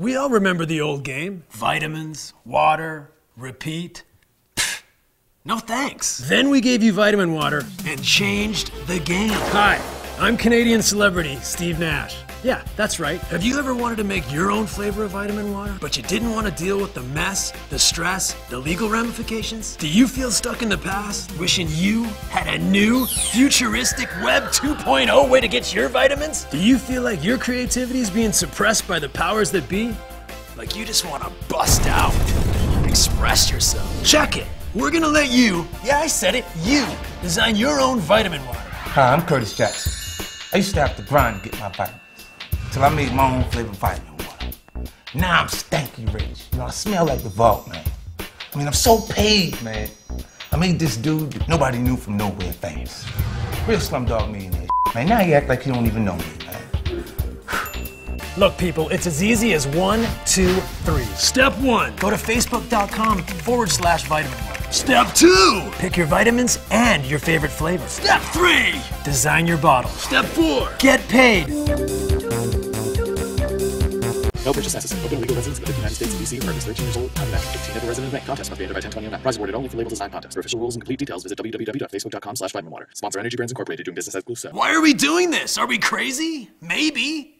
We all remember the old game vitamins, water, repeat. Pfft, No thanks. Then we gave you vitamin water and changed the game. Hi, I'm Canadian celebrity Steve Nash. Yeah, that's right. Have you ever wanted to make your own flavor of vitamin water, but you didn't want to deal with the mess, the stress, the legal ramifications? Do you feel stuck in the past, wishing you had a new, futuristic Web 2.0 way to get your vitamins? Do you feel like your creativity is being suppressed by the powers that be? Like you just want to bust out, express yourself? Check it. We're gonna let you, yeah, I said it, you, design your own vitamin water. Hi, I'm Curtis Jackson. I used to have to grind to get my vitamins. Till I made my own flavored vitamin water. Now I'm stanky rich. You know, I smell like the vault, man. I mean, I'm so paid, man. I made this dude that nobody knew from nowhere famous. Real slumdog millionaire, man. Now he act like he don't even know me, man. Look, people, it's as easy as one, two, three. Step one, go to facebook.com forward slash vitamin. Step two, pick your vitamins and your favorite flavors. Step three, design your bottle. Step four, get paid. No purchase necessary. Open legal residence in the United States, DC, or is 13 years old, non-bank, 18 of a resident bank. Contest must be entered by 1020 or not. Prize awarded only for label design contest. For official rules and complete details, visit www.facebook.com slash vitamin water. Sponsor Energy Brands Incorporated, doing business as Blue Cell. Why are we doing this? Are we crazy? Maybe.